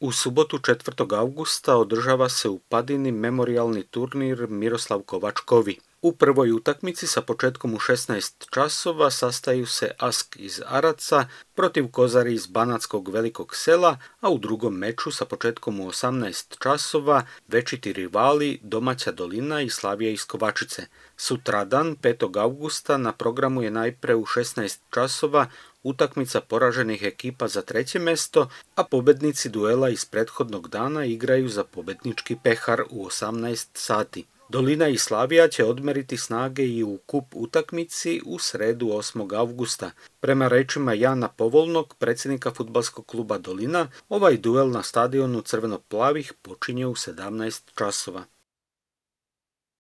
U subotu 4. augusta održava se u Padini memorialni turnir Miroslav Kovačkovi. U prvoj utakmici sa početkom u 16 časova sastaju se Ask iz Araca protiv Kozari iz Banatskog velikog sela, a u drugom meču sa početkom u 18 časova večiti rivali Domaća dolina i Slavija iz Kovačice. Sutradan, 5. augusta, na programu je najpre u 16 časova utakmica poraženih ekipa za treće mesto, a pobednici duela iz prethodnog dana igraju za pobednički pehar u 18 sati. Dolina i Slavija će odmeriti snage i u kup utakmici u sredu 8. augusta. Prema rečima Jana Povolnog, predsjednika futbalskog kluba Dolina, ovaj duel na stadionu crveno-plavih počinje u 17 časova.